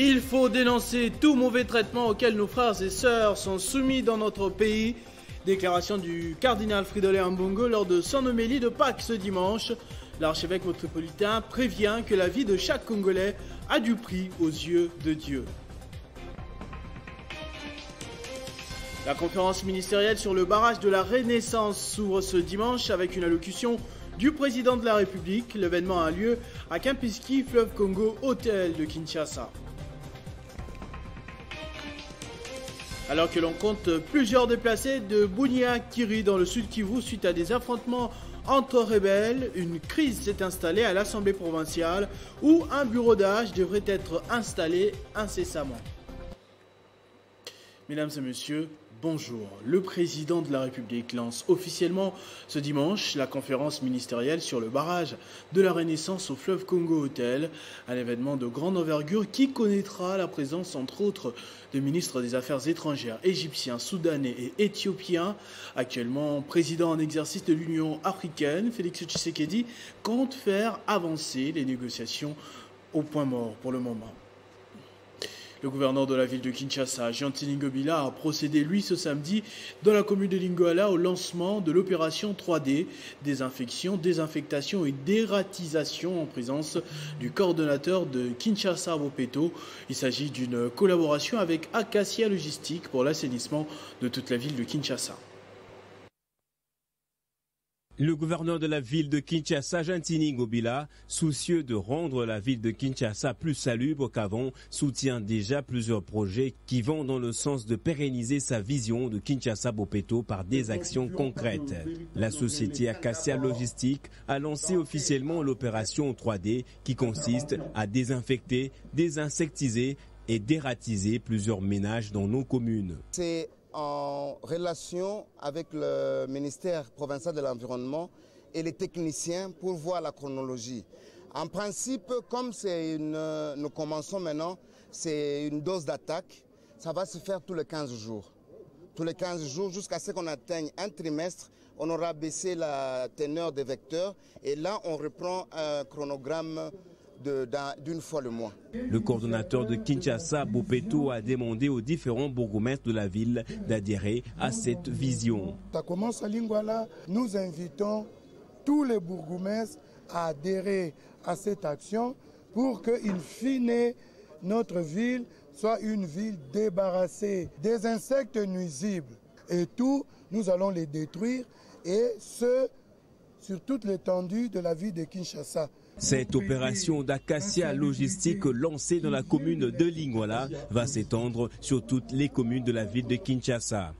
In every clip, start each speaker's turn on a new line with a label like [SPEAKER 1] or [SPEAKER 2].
[SPEAKER 1] Il faut dénoncer tout mauvais traitement auquel nos frères et sœurs sont soumis dans notre pays. Déclaration du cardinal Fridolin Ambongo lors de son homélie de Pâques ce dimanche. L'archevêque métropolitain prévient que la vie de chaque Congolais a du prix aux yeux de Dieu. La conférence ministérielle sur le barrage de la Renaissance s'ouvre ce dimanche avec une allocution du président de la République. L'événement a lieu à Kempinski, fleuve Congo, hôtel de Kinshasa. Alors que l'on compte plusieurs déplacés de Bounia Kiri dans le sud Kivu suite à des affrontements entre rebelles, une crise s'est installée à l'Assemblée provinciale où un bureau d'âge devrait être installé incessamment. Mesdames et messieurs, Bonjour. Le président de la République lance officiellement ce dimanche la conférence ministérielle sur le barrage de la Renaissance au fleuve Congo Hôtel, un événement de grande envergure qui connaîtra la présence entre autres de ministres des Affaires étrangères égyptiens, soudanais et éthiopiens. Actuellement président en exercice de l'Union africaine, Félix Tshisekedi compte faire avancer les négociations au point mort pour le moment. Le gouverneur de la ville de Kinshasa, Giantini Ngobila, a procédé, lui, ce samedi, dans la commune de Lingoala, au lancement de l'opération 3D, désinfection, désinfectation et dératisation en présence du coordonnateur de Kinshasa Wopeto. Il s'agit d'une collaboration avec Acacia Logistique pour l'assainissement de toute la ville de Kinshasa.
[SPEAKER 2] Le gouverneur de la ville de Kinshasa, Gentini Ngobila, soucieux de rendre la ville de Kinshasa plus salubre qu'avant, soutient déjà plusieurs projets qui vont dans le sens de pérenniser sa vision de Kinshasa Bopeto par des actions concrètes. La société Acacia Logistique a lancé officiellement l'opération 3D qui consiste à désinfecter, désinsectiser et dératiser plusieurs ménages dans nos communes
[SPEAKER 3] en relation avec le ministère provincial de l'Environnement et les techniciens pour voir la chronologie. En principe, comme une, nous commençons maintenant, c'est une dose d'attaque, ça va se faire tous les 15 jours. Tous les 15 jours jusqu'à ce qu'on atteigne un trimestre, on aura baissé la teneur des vecteurs et là on reprend un chronogramme d'une fois le mois.
[SPEAKER 2] Le coordonnateur de Kinshasa, Bopeto, a demandé aux différents bourgmestres de la ville d'adhérer à cette vision.
[SPEAKER 4] Ça commence à Lingwala. Nous invitons tous les bourgmestres à adhérer à cette action pour que, in fine, notre ville soit une ville débarrassée des insectes nuisibles. Et tout, nous allons les détruire, et ce, sur toute l'étendue de la ville de Kinshasa.
[SPEAKER 2] Cette opération d'acacia logistique lancée dans la commune de Lingwala va s'étendre sur toutes les communes de la ville de Kinshasa.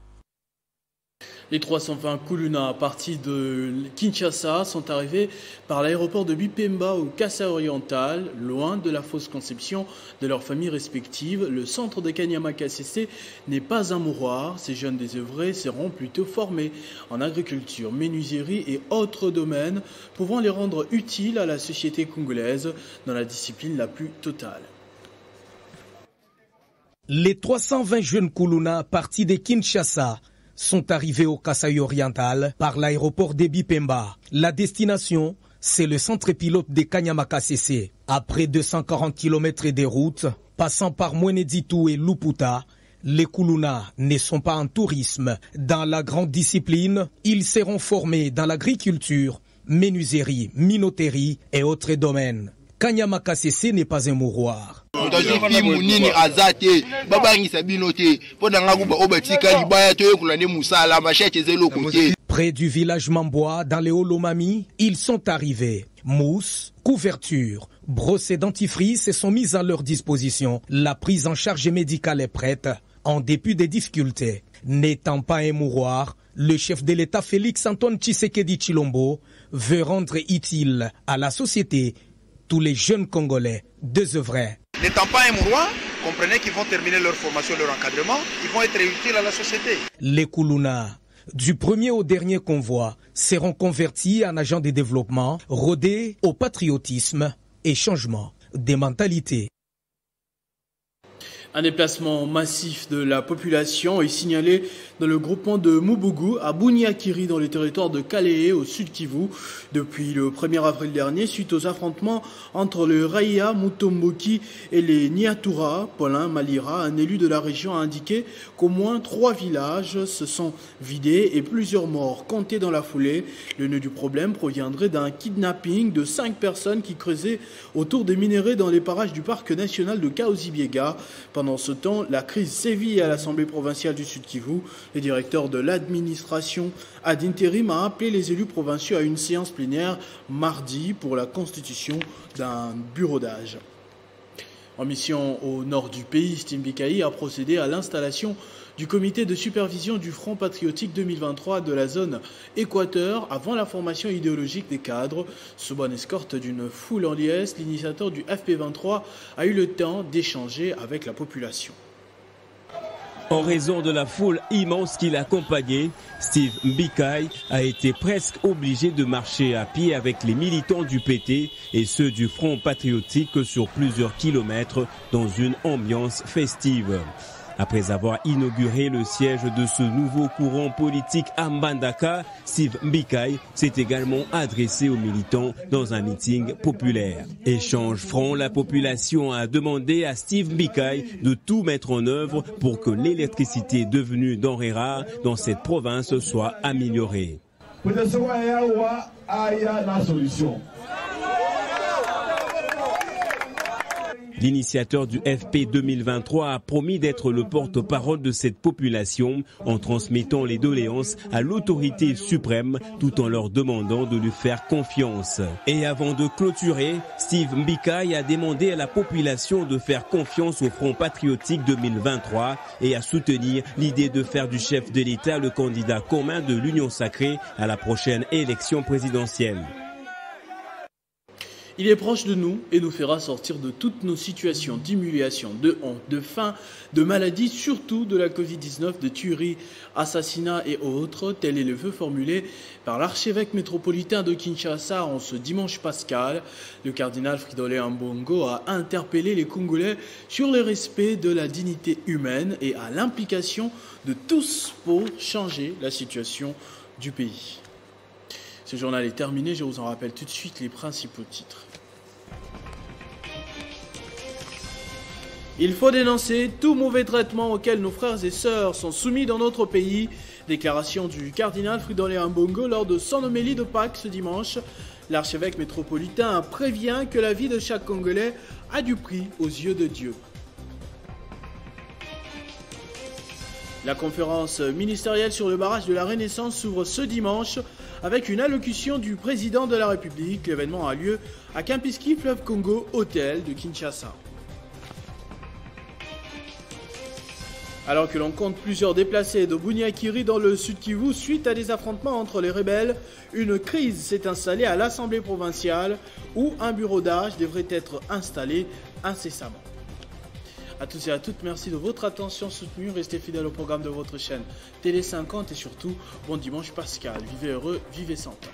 [SPEAKER 1] Les 320 Kuluna partis de Kinshasa sont arrivés par l'aéroport de Bipemba au Kassa oriental, loin de la fausse conception de leurs familles respectives. Le centre de Kanyama KCC n'est pas un mouroir. Ces jeunes désœuvrés seront plutôt formés en agriculture, menuiserie et autres domaines pouvant les rendre utiles à la société congolaise dans la discipline la plus totale.
[SPEAKER 5] Les 320 jeunes Kuluna partis de Kinshasa sont arrivés au Kasaï oriental par l'aéroport de Bipemba. La destination, c'est le centre pilote de Kanyamaka CC. Après 240 km de route, passant par Mweneditu et Luputa, les Kuluna ne sont pas en tourisme. Dans la grande discipline, ils seront formés dans l'agriculture, menuiserie, minoterie et autres domaines. Kanyamaka CC n'est pas un mouroir. Près du village Mamboa, dans les Holomami, ils sont arrivés. Mousse, couverture, brossés dentifrice sont mises à leur disposition. La prise en charge médicale est prête, en dépit des difficultés. N'étant pas un mouroir, le chef de l'État Félix Antoine Tshisekedi Chilombo veut rendre utile à la société tous les jeunes Congolais désœuvrés.
[SPEAKER 6] N'étant pas un mouroir, comprenez qu'ils vont terminer leur formation, leur encadrement, ils vont être utiles à la société.
[SPEAKER 5] Les Koulouna, du premier au dernier convoi, seront convertis en agents de développement, rodés au patriotisme et changement des mentalités.
[SPEAKER 1] Un déplacement massif de la population est signalé dans le groupement de Mubugu à Bunyakiri dans le territoire de Kalehe au sud Kivu depuis le 1er avril dernier suite aux affrontements entre le Raya Mutomboki et les Niatura. Paulin Malira, un élu de la région, a indiqué qu'au moins trois villages se sont vidés et plusieurs morts comptés dans la foulée. Le nœud du problème proviendrait d'un kidnapping de cinq personnes qui creusaient autour des minéraux dans les parages du parc national de Kaozibiega. Pendant ce temps, la crise sévit à l'Assemblée provinciale du Sud Kivu. Le directeur de l'administration ad interim a appelé les élus provinciaux à une séance plénière mardi pour la constitution d'un bureau d'âge. En mission au nord du pays, Stimbikaï a procédé à l'installation du comité de supervision du Front patriotique 2023 de la zone Équateur avant la formation idéologique des cadres. Sous bonne escorte d'une foule en liesse, l'initiateur du FP23 a eu le temps d'échanger avec la population.
[SPEAKER 2] En raison de la foule immense qui l'accompagnait, Steve Mbikai a été presque obligé de marcher à pied avec les militants du PT et ceux du Front patriotique sur plusieurs kilomètres dans une ambiance festive. Après avoir inauguré le siège de ce nouveau courant politique à Mbandaka, Steve Mbikai s'est également adressé aux militants dans un meeting populaire. Échange franc, la population a demandé à Steve Mbikai de tout mettre en œuvre pour que l'électricité devenue denrée rare dans cette province soit améliorée. L'initiateur du FP 2023 a promis d'être le porte-parole de cette population en transmettant les doléances à l'autorité suprême tout en leur demandant de lui faire confiance. Et avant de clôturer, Steve Mbikai a demandé à la population de faire confiance au Front patriotique 2023 et à soutenir l'idée de faire du chef de l'État le candidat commun de l'Union sacrée à la prochaine élection présidentielle.
[SPEAKER 1] Il est proche de nous et nous fera sortir de toutes nos situations d'humiliation, de honte, de faim, de maladie, surtout de la Covid-19, de tueries, assassinats et autres. Tel est le vœu formulé par l'archevêque métropolitain de Kinshasa en ce dimanche pascal. Le cardinal Fridolin Ambongo a interpellé les Congolais sur le respect de la dignité humaine et à l'implication de tous pour changer la situation du pays. Ce journal est terminé, je vous en rappelle tout de suite les principaux titres. Il faut dénoncer tout mauvais traitement auquel nos frères et sœurs sont soumis dans notre pays. Déclaration du cardinal Fridolin Mbongo lors de son homélie de Pâques ce dimanche. L'archevêque métropolitain prévient que la vie de chaque Congolais a du prix aux yeux de Dieu. La conférence ministérielle sur le barrage de la Renaissance s'ouvre ce dimanche avec une allocution du président de la République. L'événement a lieu à Kempinski Fleuve Congo, hôtel de Kinshasa. Alors que l'on compte plusieurs déplacés de Bunyakiri dans le sud Kivu suite à des affrontements entre les rebelles, une crise s'est installée à l'Assemblée provinciale où un bureau d'âge devrait être installé incessamment. A tous et à toutes, merci de votre attention soutenue. Restez fidèles au programme de votre chaîne Télé 50 et surtout, bon dimanche Pascal. Vivez heureux, vivez sans temps.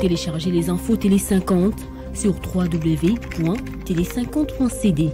[SPEAKER 7] Téléchargez les infos Télé 50 sur www.télé50.cd.